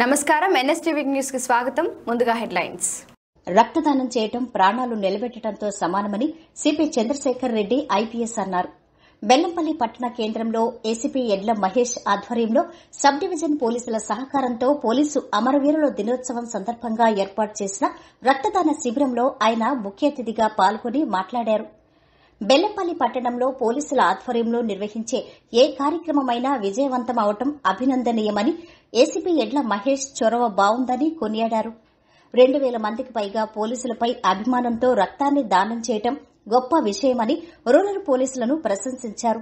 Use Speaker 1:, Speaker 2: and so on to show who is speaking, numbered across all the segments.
Speaker 1: నమస్కారం. ఎన్ఎస్టీవీ న్యూస్కి స్వాగతం. ముందుగా హెడ్లైన్స్.
Speaker 2: రక్తదానం చేయటం ప్రాణాలు నిలబెట్టడంతో సమానమని సిపి చంద్రశేఖర్ రెడ్డి ఐపీఎస్ అన్నారు. బెల్లంపల్లి పట్టణ కేంద్రంలో ఏసీపీ ఎడ్ల మహేష్ ఆధ్వర్యంలో సబ్ డివిజన్ పోలీసుల సహకారంతో పోలీసు అమరవీరుల దినోత్సవం సందర్భంగా ఏర్పాటు చేసిన రక్తదాన శిబిరంలో ఆయన ముఖ్య అతిథిగా పాల్గొని మాట్లాడారు. బెల్లంపల్లి పట్టణంలో పోలీసుల ఆధ్వర్యంలో నిర్వహించే ఏ కార్యక్రమమైనా విజయవంతం అవటం అభినందనీయమని ఏసీపీ ఎడ్ల మహేష్ చొరవ బావుందని కొనియాడారు. రెండు వేల మందికి పైగా పోలీసులపై అభిమానంతో రక్తాన్ని దానం చేయటం గొప్ప విషయమని రూరల్ పోలీసులను ప్రశంసించారు.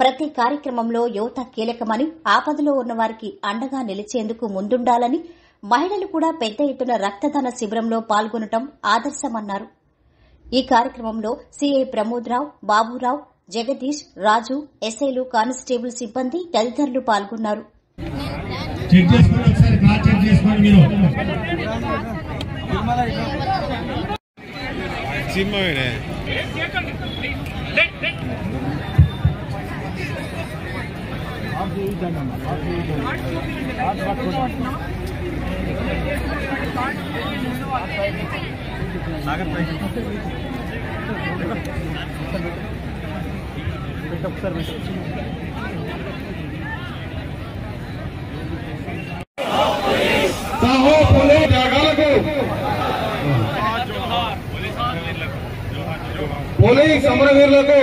Speaker 2: ప్రతి కార్యక్రమంలో యువత కీలకమని ఆపదలో ఉన్నవారికి అండగా నిలిచేందుకు ముందుండాలని మహిళలు కూడా పెద్ద ఎత్తున రక్తదాన శిబిరంలో పాల్గొనటం ఆదర్శమన్నారు. ఈ కార్యక్రమంలో సీఐ ప్రమోద్రావు బాబురావు జగదీష్ రాజు ఎస్ఐలు కానిస్టేబుల్ సిబ్బంది తదితరులు పాల్గొన్నారు.
Speaker 3: చెక్ చేసుకోండి ఒకసారి కార్ చెక్ చేసుకోండి మీరు
Speaker 4: సినిమానే
Speaker 3: సాహో పోలో త్యాగాలకు పోలీస్ సమరవీరులకు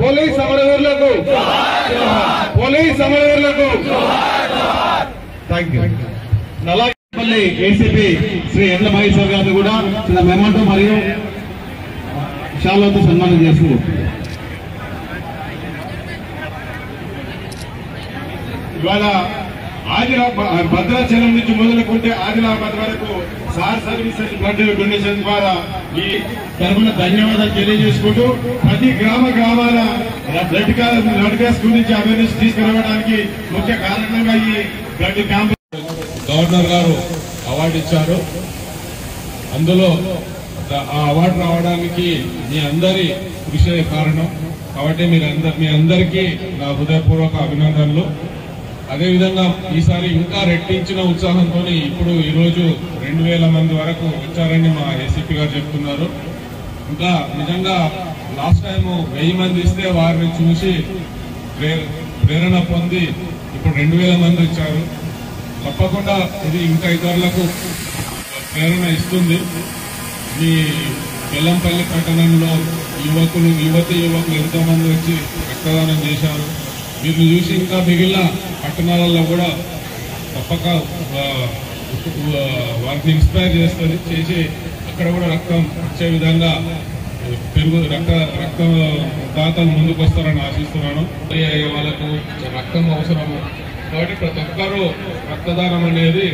Speaker 3: పోలీస్ సమరవీరులకు police సమరవీరులకు thank you Nallapalli ACP Shri Yendla Maheshwar గారిని కూడా చిన్న మెమంటో మరియు షాలోతో సన్మానం చేస్తూ ఇవాళ ఆదిలాబాద్ భద్రాచలం నుంచి మొదలుకుంటే ఆదిలాబాద్ వరకు సార్ సర్వీసెస్ బ్లడ్ డొనేషన్ ద్వారా ఈ తరఫున ధన్యవాదాలు తెలియజేసుకుంటూ ప్రతి గ్రామ గ్రామాల బ్లడ్ కా- బ్లడ్ గ్యాస్ గురించి అవేర్నెస్ తీసుకురావడానికి ముఖ్య కారణంగా ఈ బ్లడ్ క్యాంప్
Speaker 5: గవర్నర్ గారు అవార్డు ఇచ్చారు. అందులో ఆ అవార్డు రావడానికి మీ అందరి కృషి కారణం. కాబట్టి మీరందరు మీ అందరికీ నా హృదయపూర్వక అభినందనలు. అదేవిధంగా ఈసారి ఇంకా రెట్టించిన ఉత్సాహంతో ఇప్పుడు ఈరోజు రెండు వేల మంది వరకు వచ్చారని మా ఏసీపీ గారు చెప్తున్నారు. ఇంకా నిజంగా లాస్ట్ టైం వెయ్యి మంది ఇస్తే వారిని చూసి ప్రే- ప్రేరణ పొంది ఇప్పుడు రెండు వేల మంది వచ్చారు. తప్పకుండా ఇది ఇంకా ఇతరులకు ప్రేరణ ఇస్తుంది. మీ బెల్లంపల్లి పట్టణంలో యువకులు యువతి యువకులు ఎంతో మంది వచ్చి రక్తదానం చేశారు. మీరు చూసి ఇంకా మిగిలిన పట్టణాలలో కూడా తప్పక వారిని ఇన్స్పైర్ చేస్తుంది చేసి అక్కడ కూడా రక్తం వచ్చే విధంగా పెరుగు రక్త రక్త దాతలు ముందుకు వస్తారని ఆశిస్తున్నాను. అయ్యే వాళ్ళకు రక్తం అవసరము. కాబట్టి ప్రతి ఒక్కరూ రక్తదానం అనేది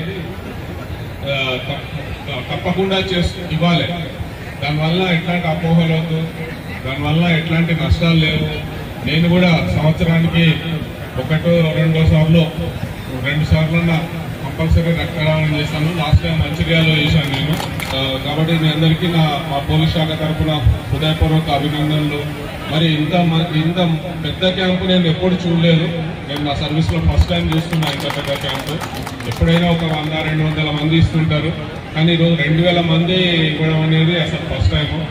Speaker 5: తప్ప- తప్పకుండా చేసి ఇవ్వాలి. దానివల్ల ఎట్లాంటి అపోహలు వద్దు. దానివల్ల ఎట్లాంటి నష్టాలు లేవు. నేను కూడా సంవత్సరానికి ఒకటో రెండో సార్లు రెండు సార్లు కంపల్సరీ రక్తదానం చేశాను. లాస్ట్ టైం మంచిర్యాలలో చేశాను నేను. కాబట్టి మీ అందరికీ నా మా పోలీస్ శాఖ తరఫున హృదయపూర్వక అభినందనలు. మరి ఇంత మ- ఇంత పెద్ద క్యాంపు నేను ఎప్పుడు చూడలేదు. నేను నా సర్వీస్లో ఫస్ట్ టైం చూస్తున్నా ఇంత పెద్ద క్యాంపు. ఎప్పుడైనా ఒక వంద రెండు వందల మంది ఇస్తుంటారు. కానీ ఈరోజు రెండు వేల మంది ఇవ్వడం అనేది అసలు ఫస్ట్ టైము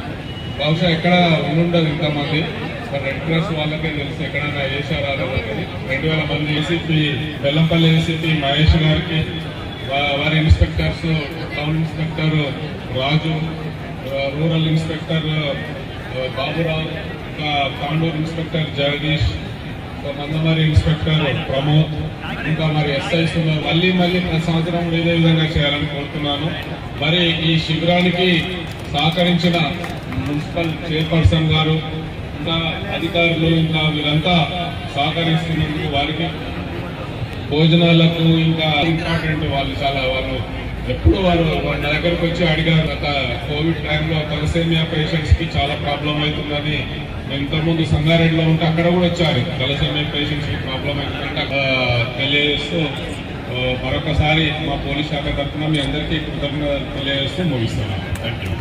Speaker 5: బహుశా ఎక్కడ ఉండుండదు ఇంతమంది. మరి రెడ్ క్రాస్ వాళ్ళకే తెలుసు ఎక్కడైనా వేసారా అనేది రెండు వేల మంది ఏసీపీ బెల్లంపల్లి ఏసీపీ మహేష్ గారికి వారి inspectors town inspector Raju rural inspector Baburao ఇంకా తాండూరు ఇన్స్పెక్టర్ జగదీష్ ఇంకా మందమరి ఇన్స్పెక్టర్ ప్రమోద్ ఇంకా మరి ఎస్ఐస్ ఉన్నారు మళ్ళీ మళ్ళీ ప్రతి సంవత్సరం ఇదే విధంగా చేయాలని కోరుతున్నాను. మరి ఈ శిబిరానికి సహకరించిన మున్సిపల్ చైర్పర్సన్ గారు ఇంకా అధికారులు ఇంకా వీరంతా సహకరిస్తున్నందుకు వారికి భోజనాలకు ఇంకా ఇంపార్టెంట్ వాళ్ళు చాలా వాళ్ళు ఎప్పుడు వాళ్ళు వాళ్ళ దగ్గరకు వచ్చి అడిగారు గత కోవిడ్ టైంలో తలసేమియా పేషెంట్స్కి చాలా ప్రాబ్లం అవుతుందని. నేను ఇంతకుముందు సంగారెడ్డిలో ఉంటే అక్కడ కూడా వచ్చారు. తలసేమియా పేషెంట్స్కి ప్రాబ్లం అవుతుందంటే. తెలియజేస్తూ మరొకసారి మా పోలీస్ శాఖ తరఫున మీ అందరికీ కృతజ్ఞత తెలియజేస్తూ ముగిస్తున్నాను. Thank you